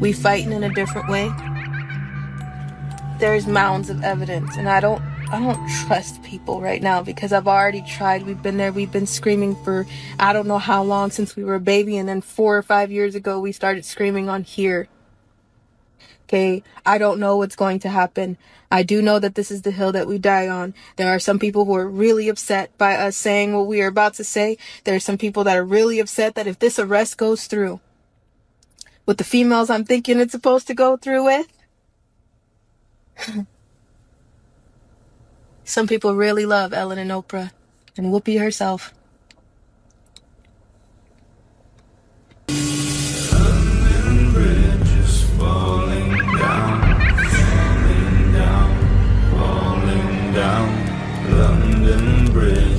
we fighting in a different way. There's mounds of evidence, and I don't I don't trust people right now because I've already tried. We've been there. We've been screaming for I don't know how long since we were a baby. And then four or five years ago, we started screaming on here. Okay. I don't know what's going to happen. I do know that this is the hill that we die on. There are some people who are really upset by us saying what we are about to say. There are some people that are really upset that if this arrest goes through with the females I'm thinking it's supposed to go through with, Some people really love Ellen and Oprah and Whoopi herself. London Bridge